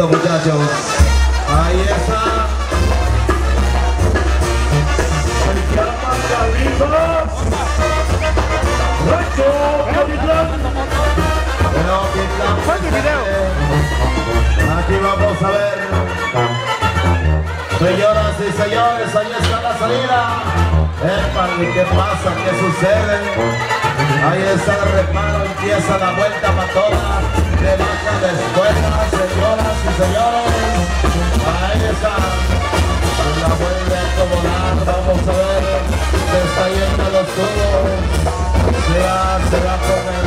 muchachos. Ahí está. Aquí vamos a ver. Señoras y señores, ahí está la salida. Epa, ¿qué pasa? ¿Qué sucede? Ahí está el reparo, empieza la vuelta para todas señores. Ahí está. La vuelve a acomodar. Vamos a ver. Se está yendo los tubos. Se va, se va a comer.